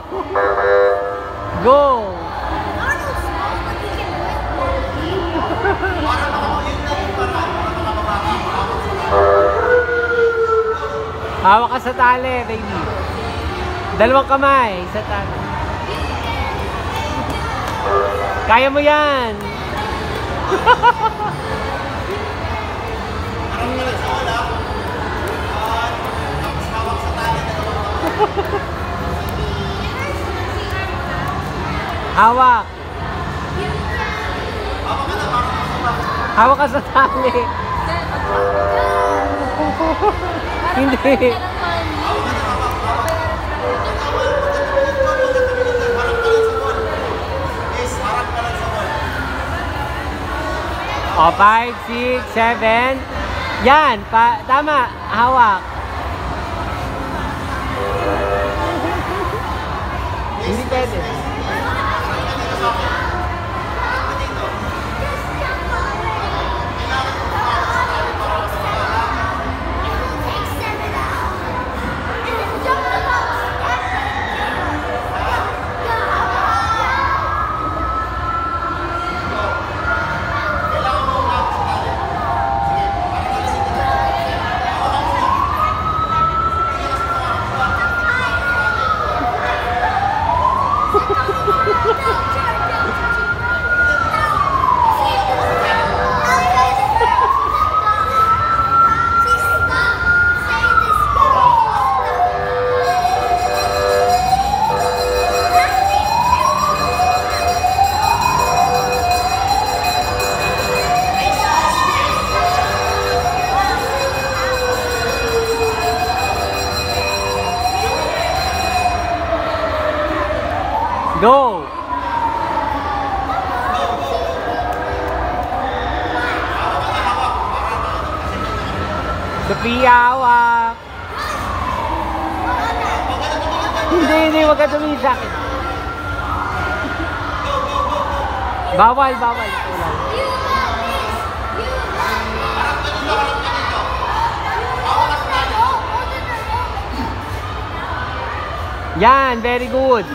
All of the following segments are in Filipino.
go! Go! Ka sa tali, baby. Dalawang kamay sa tali. Kaya mo yan! Hawak. Hawa ka sa tali. Hindi. O, 5, 6, 7. Yan, pa, tama, hawak. Hindi pwede. Biawak! Hindi, hindi, wag ka tumingin sa akin. Bawal, bawal. Yan, very good.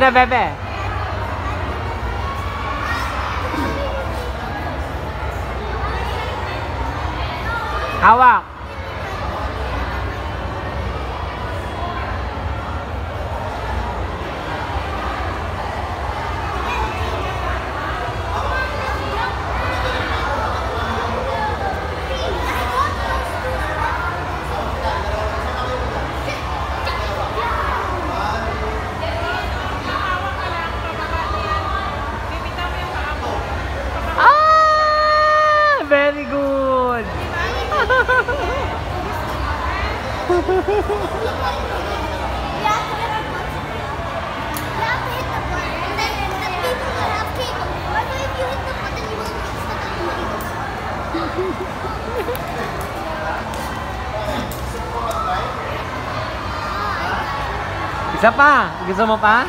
现在拜拜。好不好？Isa pa. Gusto mo pa?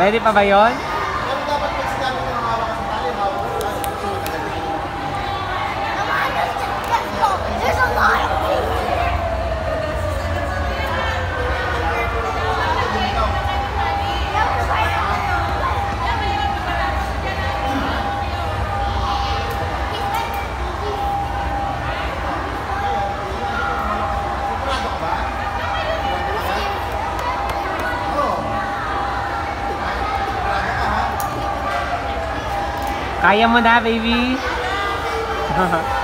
Pwede pa ba yon? Kaya mo na, baby!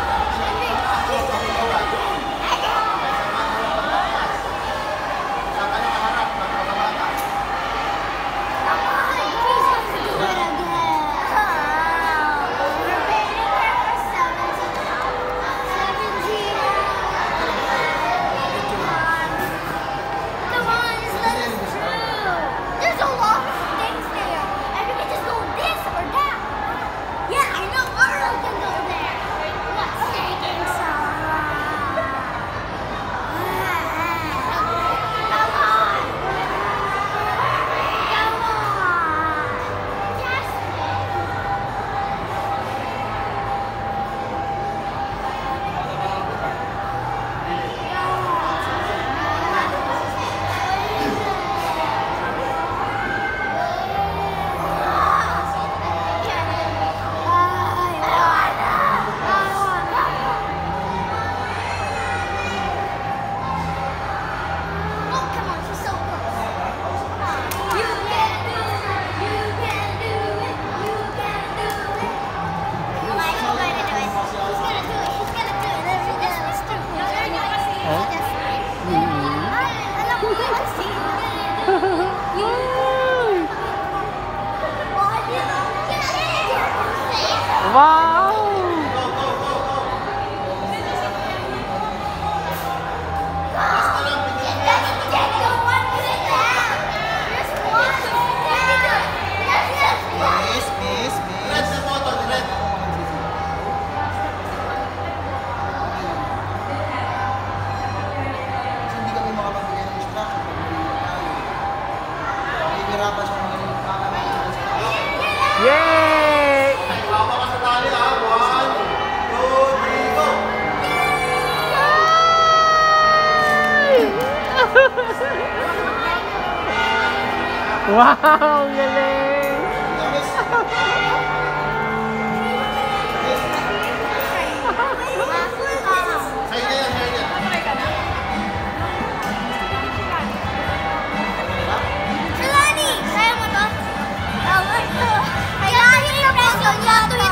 好。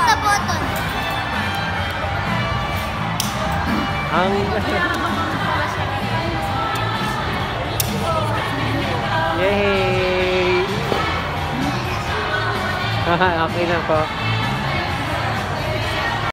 The button. Ang okay na po.